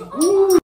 Ooh.